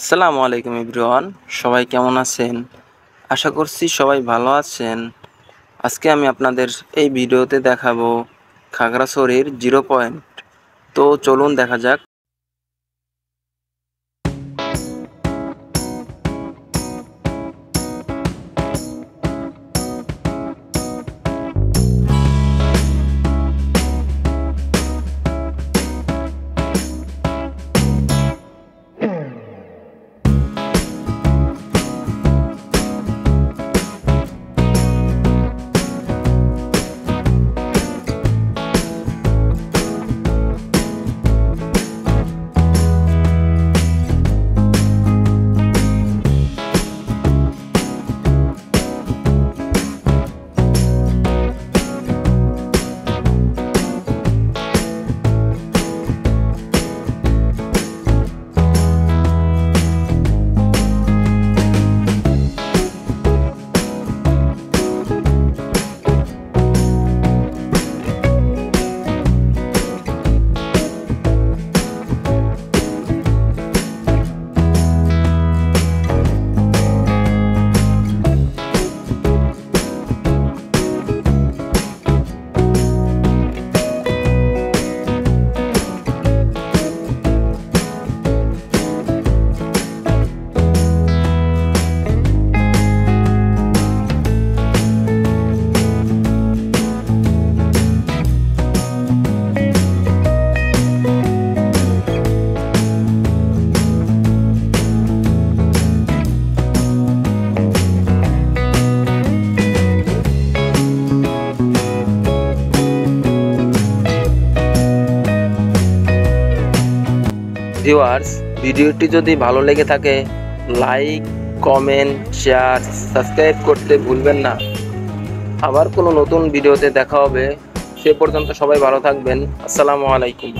আসসালামু আলাইকুম ইব্রিওয়ান সবাই কেমন আছেন? আশা করছি সবাই ভালো আছেন। আজকে আমি আপনাদের এই ভিডিওতে দেখাবো খাগড়াছড়ির জিরো পয়েন্ট। তো চলুন দেখা যাক ভিউয়ার্স ভিডিওটি যদি ভালো লেগে থাকে লাইক কমেন্ট শেয়ার সাবস্ক্রাইব করতে ভুলবেন না। আবার কোনো নতুন ভিডিওতে দেখা হবে, সে পর্যন্ত সবাই ভালো থাকবেন। আসসালামু আলাইকুম।